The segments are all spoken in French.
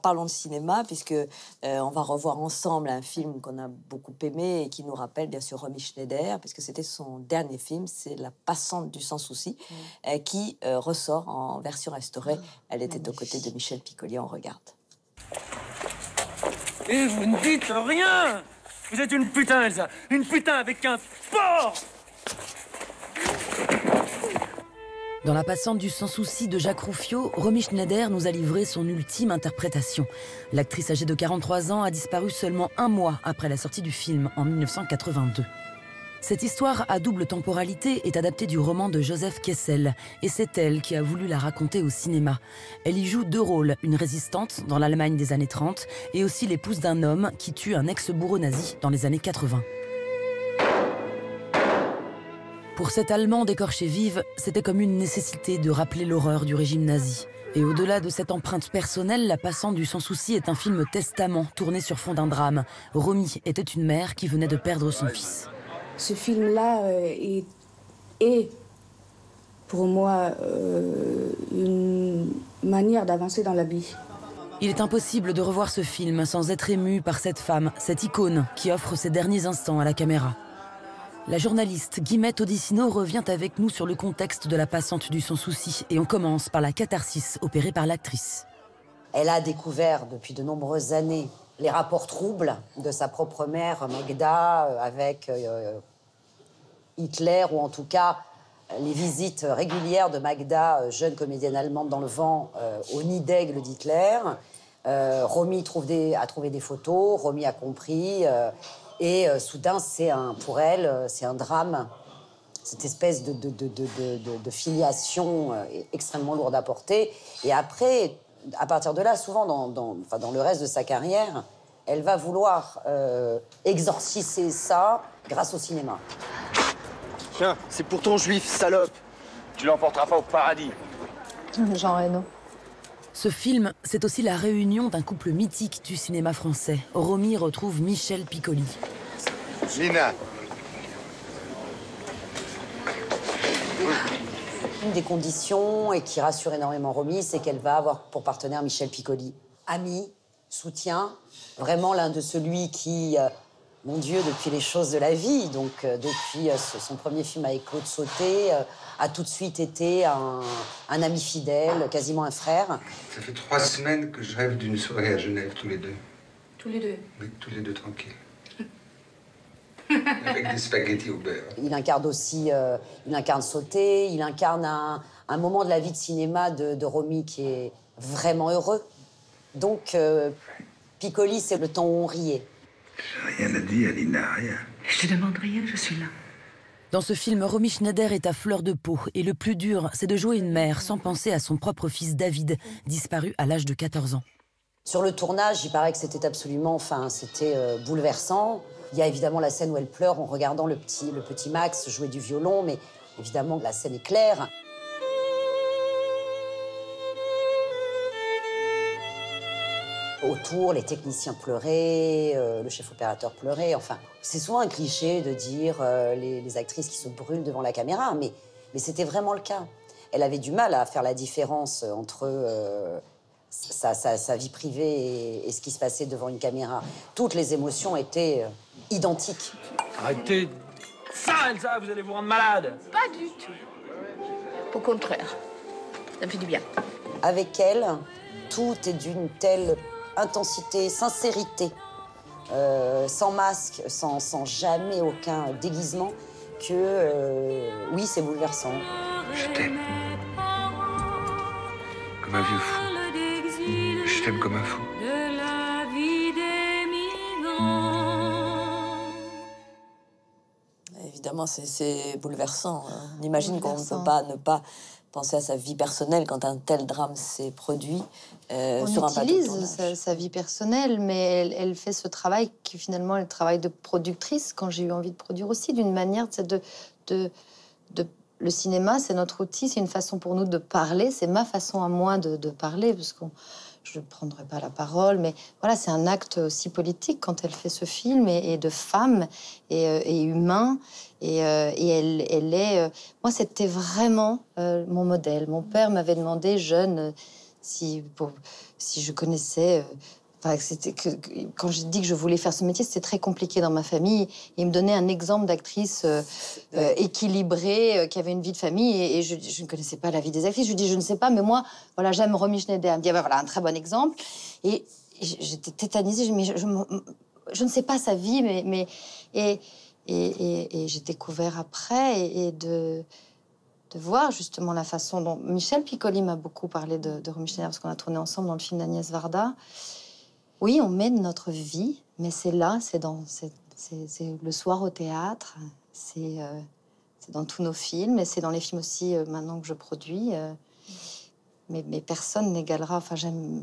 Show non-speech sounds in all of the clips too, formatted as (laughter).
parlons de cinéma, puisque euh, on va revoir ensemble un film qu'on a beaucoup aimé et qui nous rappelle bien sûr Romy Schneider, puisque c'était son dernier film, c'est La Passante du Sans Souci, euh, qui euh, ressort en version restaurée. Ah, Elle était aux côtés de Michel Piccoli. On regarde. Et vous ne dites rien Vous êtes une putain, Elsa Une putain avec un porc Dans La passante du sans souci de Jacques Rouffio, Romy Schneider nous a livré son ultime interprétation. L'actrice âgée de 43 ans a disparu seulement un mois après la sortie du film en 1982. Cette histoire à double temporalité est adaptée du roman de Joseph Kessel et c'est elle qui a voulu la raconter au cinéma. Elle y joue deux rôles, une résistante dans l'Allemagne des années 30 et aussi l'épouse d'un homme qui tue un ex-bourreau nazi dans les années 80. Pour cette Allemande écorchée vive, c'était comme une nécessité de rappeler l'horreur du régime nazi. Et au-delà de cette empreinte personnelle, La Passante du Sans Souci est un film testament tourné sur fond d'un drame. Romy était une mère qui venait de perdre son fils. Ce film-là euh, est, est, pour moi euh, une manière d'avancer dans la vie. Il est impossible de revoir ce film sans être ému par cette femme, cette icône qui offre ses derniers instants à la caméra. La journaliste Guillemette Odissino revient avec nous sur le contexte de la passante du sans souci et on commence par la catharsis opérée par l'actrice. Elle a découvert depuis de nombreuses années les rapports troubles de sa propre mère, Magda, euh, avec euh, Hitler, ou en tout cas les visites régulières de Magda, euh, jeune comédienne allemande dans le vent, euh, au nid d'aigle d'Hitler. Euh, Romy a trouvé des photos, Romy a compris, euh, et euh, soudain, c'est un, pour elle, euh, c'est un drame. Cette espèce de, de, de, de, de- de filiation euh, est extrêmement lourde à porter. Et après, à partir de là, souvent dans, dans, enfin, dans le reste de sa carrière, elle va vouloir euh, exorciser ça grâce au cinéma. Tiens, c'est pour ton juif, salope. Tu l'emporteras pas au paradis. Jean Reno. Ce film, c'est aussi la réunion d'un couple mythique du cinéma français. Romy retrouve Michel Piccoli. Lina, Une des conditions, et qui rassure énormément Romy, c'est qu'elle va avoir pour partenaire Michel Piccoli. Ami, soutien, vraiment l'un de celui qui, euh, mon Dieu, depuis les choses de la vie, donc euh, depuis euh, ce- son premier film avec Claude Sauté, euh, a tout de suite été un, un ami fidèle, quasiment un frère. ça fait trois semaines que je rêve d'une soirée à Genève, tous les deux. Tous les deux. Oui, tous les deux tranquilles. (laughs) Avec des spaghettis au beurre. Il incarne aussi, euh, il incarne Sauté, il incarne un, un moment de la vie de cinéma de, de Romy qui est vraiment heureux. Donc, euh, Piccoli, c'est le temps où on riait. Rien à dire, Lina, rien. Je te demande rien, je suis là. Dans ce film, Romy Schneider est à fleur de peau et le plus dur, c'est de jouer une mère sans penser à son propre fils David, disparu à l'âge de 14 ans. Sur le tournage, il paraît que c'était absolument, enfin, c'était euh, bouleversant. Il y a évidemment la scène où elle pleure en regardant le petit, le petit Max jouer du violon, mais évidemment la scène est claire. Autour, les techniciens pleuraient, euh, le chef opérateur pleurait. Enfin, c'est souvent un cliché de dire euh, les, les actrices qui se brûlent devant la caméra, mais, mais c'était vraiment le cas. Elle avait du mal à faire la différence entre euh, sa, sa- sa vie privée et, et ce qui se passait devant une caméra. Toutes les émotions étaient euh, identiques. Arrêtez ça, Elsa, vous allez vous rendre malade Pas du tout. Au contraire, ça me fait du bien. Avec elle, tout est d'une telle intensité, sincérité, euh, sans masque, sans, sans jamais aucun déguisement, que euh, oui, c'est bouleversant. Je t'aime. Comme un vieux fou. Je t'aime comme un fou. Évidemment, c'est- c'est bouleversant. hein. On imagine qu'on ne peut pas ne pas penser à sa vie personnelle quand un tel drame s'est produit euh, On sur un plateau de utilise sa, sa vie personnelle, mais elle, elle fait ce travail qui finalement est le travail de productrice, quand j'ai eu envie de produire aussi, d'une manière c'est de, de, de- Le cinéma, c'est notre outil, c'est une façon pour nous de parler, c'est ma façon à moi de, de parler, parce que je ne prendrai pas la parole, mais voilà, c'est un acte aussi politique quand elle fait ce film, et, de femme, et, euh, humain, et, euh, elle, est... euh, moi, c'était vraiment mon modèle. Mon père m'avait demandé, jeune... si, si je connaissais. Enfin, c'était que, que- quand j'ai dit que je voulais faire ce métier, c'était très compliqué dans ma famille. Il me donnait un exemple d'actrice euh, euh, équilibrée, euh, qui avait une vie de famille, et, et je, je ne connaissais pas la vie des actrices. Je lui dis, je ne sais pas, mais moi, voilà, j'aime Romy Schneider. Elle me dit, ah ben voilà, un très bon exemple. Et, et j'étais tétanisée. Je, mais ne sais pas sa vie, mais, mais et, j'ai découvert après et, et de de voir justement la façon dont Michel Piccoli m'a beaucoup parlé de, de Romy Schneider parce qu'on a tourné ensemble dans le film d'Agnès Varda. Oui, on mène notre vie, mais c'est là, c'est dans, c'est, le soir au théâtre, c'est, euh, c'est dans tous nos films et c'est dans les films aussi euh, maintenant que je produis. euh, mais, mais personne n'égalera. Enfin, j'aime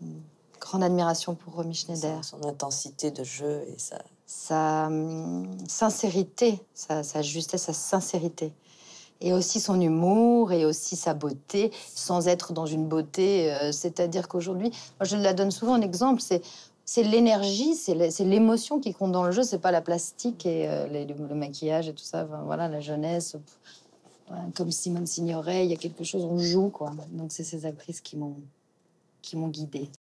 une grande admiration pour Romy Schneider. Son intensité de jeu et ça. Sa hum, sincérité, sa, sa justesse, sa sincérité. Et aussi son humour et aussi sa beauté, sans être dans une beauté. euh, C'est-à-dire qu'aujourd'hui, je la donne souvent en exemple, c'est l'énergie, c'est l'émotion qui compte dans le jeu, c'est pas la plastique et euh, le, maquillage et tout ça. Voilà, la jeunesse. comme Simone Signoret, il y a quelque chose, on joue quoi. Donc c'est ces actrices qui m'ont qui m'ont guidée.